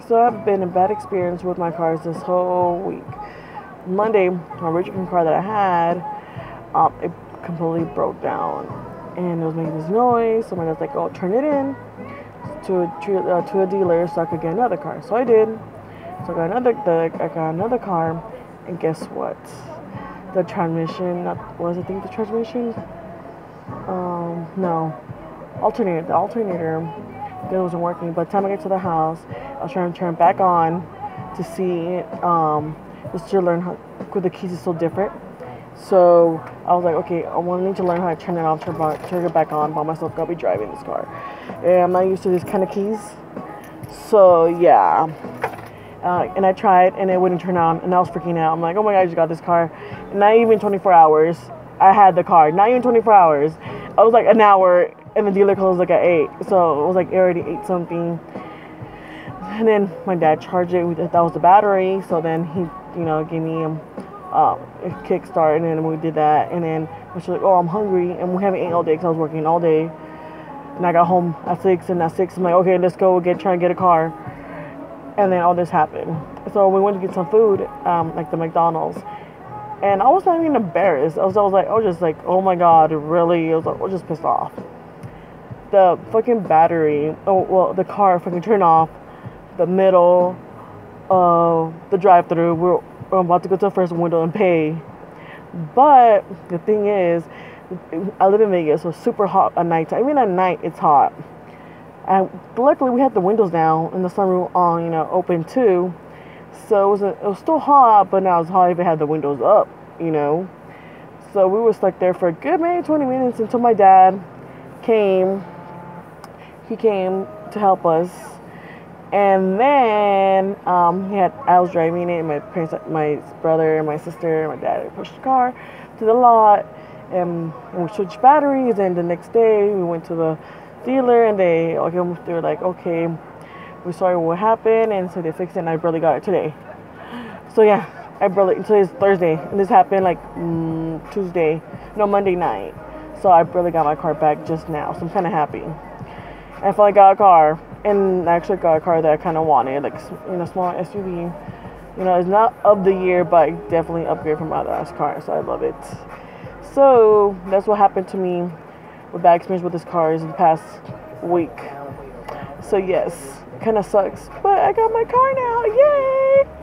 So I've been a bad experience with my cars this whole week. Monday, my original car that I had, um, it completely broke down, and it was making this noise. So my dad's like, "Oh, turn it in to a uh, to a dealer so I could get another car." So I did. So I got another the, I got another car, and guess what? The transmission, not, was I think the transmission? Um, no, alternator. The alternator it wasn't working. By the time I get to the house, I was trying to turn back on to see, um, just to learn how, the keys are so different. So I was like, okay, I want to need to learn how to turn it off, turn, turn it back on by myself. I'll be driving this car, and I'm not used to this kind of keys. So yeah, uh, and I tried, and it wouldn't turn on, and I was freaking out. I'm like, oh my god, I just got this car. Not even 24 hours, I had the car. Not even 24 hours. I was like an hour and the dealer closed like at eight, so it was like I already ate something. And then my dad charged it. We thought That was the battery. So then he, you know, gave me um, uh, a kickstart, and then we did that. And then was like, "Oh, I'm hungry," and we haven't eaten all day because I was working all day. And I got home at six, and at six, I'm like, "Okay, let's go get try and get a car." And then all this happened. So we went to get some food, um, like the McDonald's. And I was not even embarrassed. I was, I was like, oh, just like, oh my god, really? I was, like, was just pissed off the fucking battery, oh well, the car fucking turned off the middle of the drive-through. We're, we're about to go to the first window and pay, but the thing is, I live in Vegas, so it's super hot at night. Even at night, it's hot. And luckily, we had the windows down and the sunroom on, you know, open too. So it was a, it was still hot, but now it's hot if it had the windows up, you know. So we were stuck there for a good maybe 20 minutes until my dad came he came to help us. And then um, he had I was driving it. My parents, my brother, and my sister, and my dad pushed the car to the lot, and, and we switched batteries. And the next day we went to the dealer, and they okay, they were like, okay, we're sorry what happened, and so they fixed it. and I barely got it today. So yeah, I barely today's Thursday, and this happened like mm, Tuesday, no Monday night. So I barely got my car back just now. So I'm kind of happy. I finally got a car, and I actually got a car that I kind of wanted, like you know, small SUV. You know, it's not of the year, but definitely upgrade from my last car, so I love it. So that's what happened to me with bad experience with this car is the past week. So yes, kind of sucks, but I got my car now, yay!